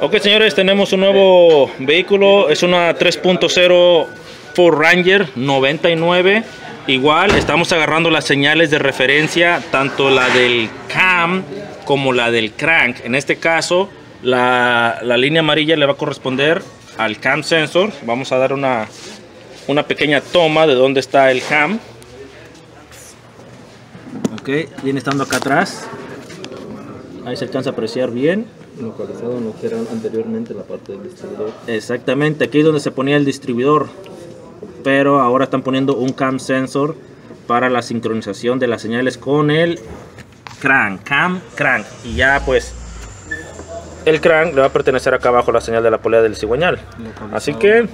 Ok señores, tenemos un nuevo vehículo, es una 3.0 Ford Ranger 99. Igual estamos agarrando las señales de referencia, tanto la del cam como la del crank. En este caso, la, la línea amarilla le va a corresponder al cam sensor. Vamos a dar una, una pequeña toma de dónde está el cam. Ok, viene estando acá atrás. Ahí se alcanza a apreciar bien. localizado en lo que era anteriormente la parte del distribuidor. Exactamente, aquí es donde se ponía el distribuidor. Pero ahora están poniendo un cam sensor para la sincronización de las señales con el crank, cam crank. Y ya pues el crank le va a pertenecer acá abajo la señal de la polea del cigüeñal. Así que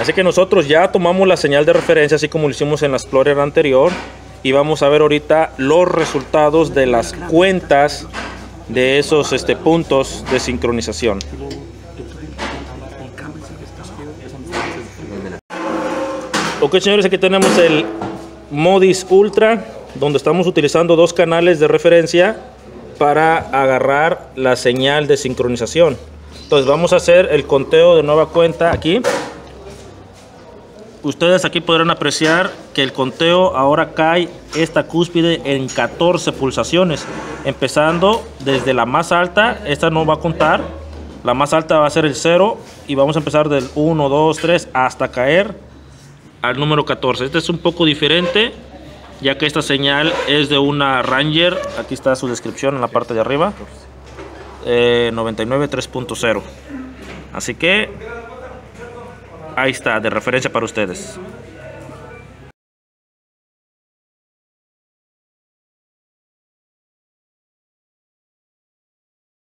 así que nosotros ya tomamos la señal de referencia así como lo hicimos en la Explorer anterior y vamos a ver ahorita los resultados de las cuentas de esos este, puntos de sincronización. Ok señores, aquí tenemos el Modis Ultra, donde estamos utilizando dos canales de referencia para agarrar la señal de sincronización. Entonces vamos a hacer el conteo de nueva cuenta aquí. Ustedes aquí podrán apreciar que el conteo ahora cae esta cúspide en 14 pulsaciones. Empezando desde la más alta, esta no va a contar. La más alta va a ser el 0 y vamos a empezar del 1, 2, 3 hasta caer al número 14. Este es un poco diferente ya que esta señal es de una Ranger. Aquí está su descripción en la parte de arriba. Eh, 99 3.0. Así que ahí está, de referencia para ustedes.